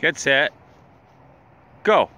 Get set. Go.